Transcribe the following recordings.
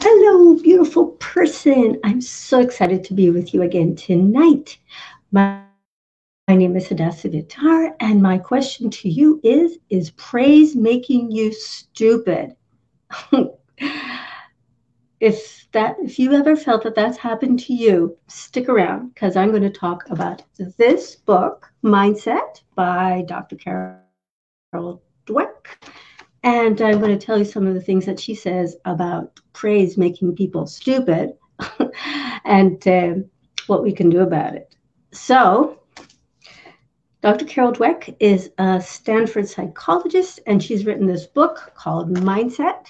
Hello, beautiful person. I'm so excited to be with you again tonight. My, my name is Hadassah Vitar, and my question to you is Is praise making you stupid? if that if you ever felt that that's happened to you stick around because i'm going to talk about this book mindset by dr carol dweck and I'm going to tell you some of the things that she says about praise making people stupid and uh, what we can do about it. So, Dr. Carol Dweck is a Stanford psychologist, and she's written this book called Mindset,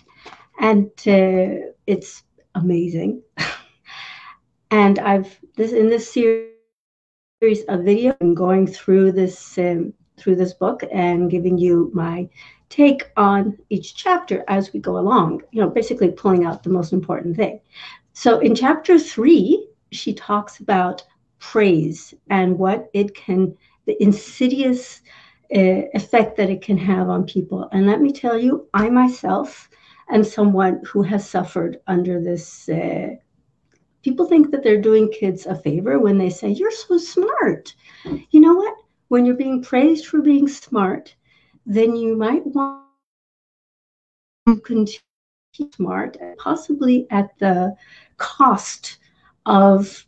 and uh, it's amazing. and I've this in this series of video, I'm going through this um, through this book and giving you my take on each chapter as we go along, you know, basically pulling out the most important thing. So in chapter three, she talks about praise and what it can, the insidious uh, effect that it can have on people. And let me tell you, I myself am someone who has suffered under this. Uh, people think that they're doing kids a favor when they say, You're so smart. You know what? When you're being praised for being smart, then you might want to continue smart, possibly at the cost of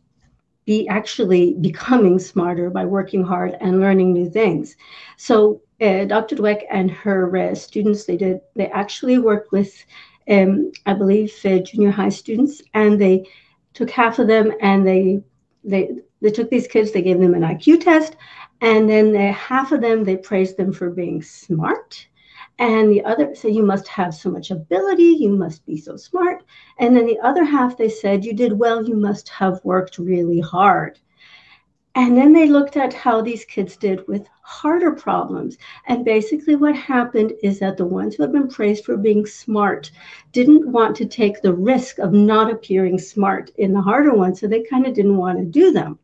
be actually becoming smarter by working hard and learning new things. So uh, Dr. Dweck and her uh, students, they did, they actually worked with, um, I believe, uh, junior high students, and they took half of them and they, they, they took these kids, they gave them an IQ test, and then the, half of them, they praised them for being smart. And the other said, You must have so much ability, you must be so smart. And then the other half, they said, You did well, you must have worked really hard. And then they looked at how these kids did with harder problems. And basically, what happened is that the ones who had been praised for being smart didn't want to take the risk of not appearing smart in the harder ones. So they kind of didn't want to do them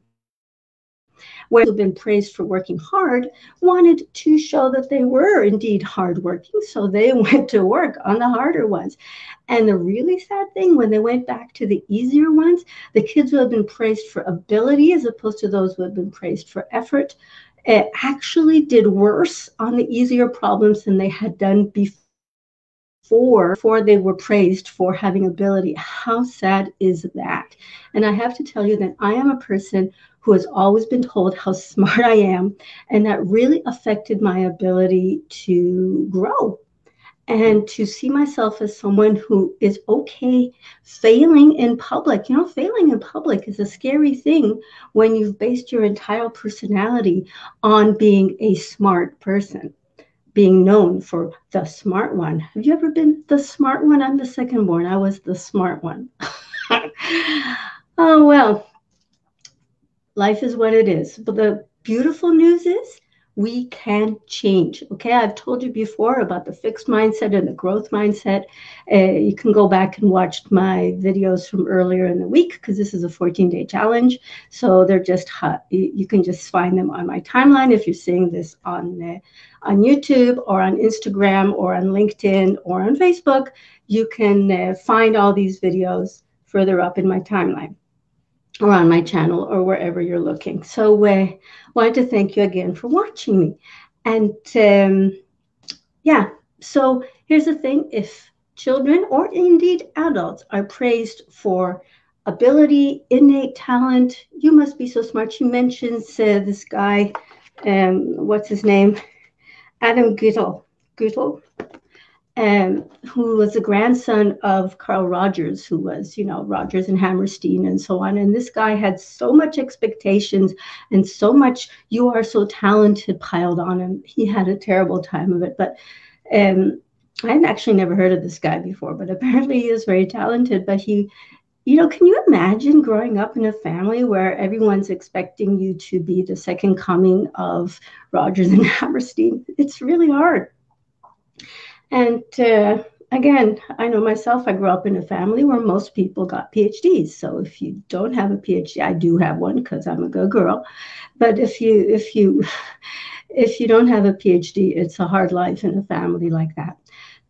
where have been praised for working hard, wanted to show that they were indeed hardworking. So they went to work on the harder ones. And the really sad thing, when they went back to the easier ones, the kids who had been praised for ability as opposed to those who had been praised for effort, it actually did worse on the easier problems than they had done before before they were praised for having ability. How sad is that? And I have to tell you that I am a person who has always been told how smart I am, and that really affected my ability to grow and to see myself as someone who is okay failing in public. You know, failing in public is a scary thing when you've based your entire personality on being a smart person, being known for the smart one. Have you ever been the smart one? I'm the second born. I was the smart one. oh, well, life is what it is. But the beautiful news is we can change. Okay, I've told you before about the fixed mindset and the growth mindset. Uh, you can go back and watch my videos from earlier in the week because this is a 14 day challenge. So they're just hot. You can just find them on my timeline if you're seeing this on uh, on YouTube or on Instagram or on LinkedIn or on Facebook. You can uh, find all these videos further up in my timeline or on my channel or wherever you're looking. So I uh, wanted to thank you again for watching me. And um, yeah, so here's the thing. If children or indeed adults are praised for ability, innate talent, you must be so smart. She mentions uh, this guy, um, what's his name? Adam Guettel. Guettel um, who was the grandson of Carl Rogers, who was, you know, Rodgers and Hammerstein and so on. And this guy had so much expectations and so much, you are so talented piled on him. He had a terrible time of it. But um, I had actually never heard of this guy before, but apparently he is very talented. But he, you know, can you imagine growing up in a family where everyone's expecting you to be the second coming of Rodgers and Hammerstein? It's really hard. And uh, again, I know myself, I grew up in a family where most people got PhDs. So if you don't have a PhD, I do have one because I'm a good girl. But if you, if you, if you don't have a PhD, it's a hard life in a family like that.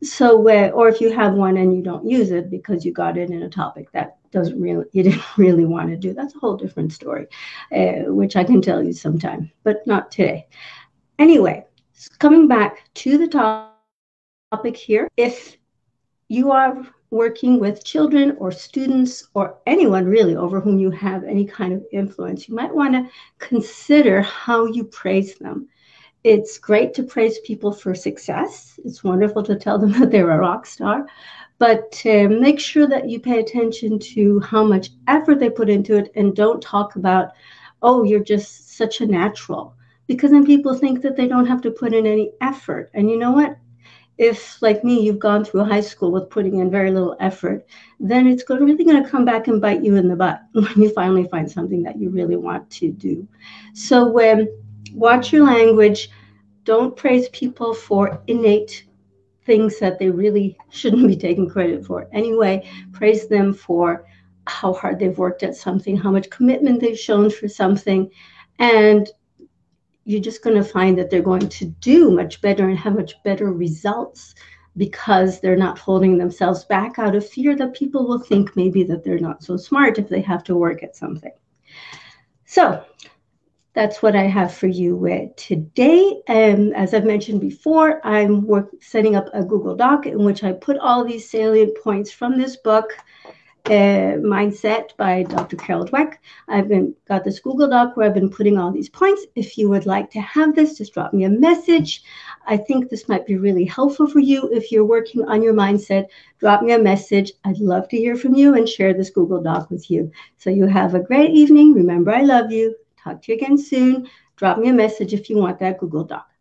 so, uh, or if you have one and you don't use it because you got it in a topic that doesn't really, you didn't really want to do, that's a whole different story, uh, which I can tell you sometime, but not today. Anyway, coming back to the topic here, if you are working with children or students or anyone really over whom you have any kind of influence, you might want to consider how you praise them. It's great to praise people for success. It's wonderful to tell them that they're a rock star, but uh, make sure that you pay attention to how much effort they put into it and don't talk about, oh, you're just such a natural. Because then people think that they don't have to put in any effort. And you know what? If like me you've gone through high school with putting in very little effort then it's going, really going to come back and bite you in the butt when you finally find something that you really want to do. So when watch your language don't praise people for innate things that they really shouldn't be taking credit for. Anyway praise them for how hard they've worked at something how much commitment they've shown for something and you're just going to find that they're going to do much better and have much better results because they're not holding themselves back out of fear that people will think maybe that they're not so smart if they have to work at something. So that's what I have for you today. And as I've mentioned before, I'm work, setting up a Google Doc in which I put all these salient points from this book uh, mindset by Dr. Carol Dweck. I've been got this Google Doc where I've been putting all these points. If you would like to have this, just drop me a message. I think this might be really helpful for you if you're working on your mindset. Drop me a message. I'd love to hear from you and share this Google Doc with you. So you have a great evening. Remember, I love you. Talk to you again soon. Drop me a message if you want that Google Doc.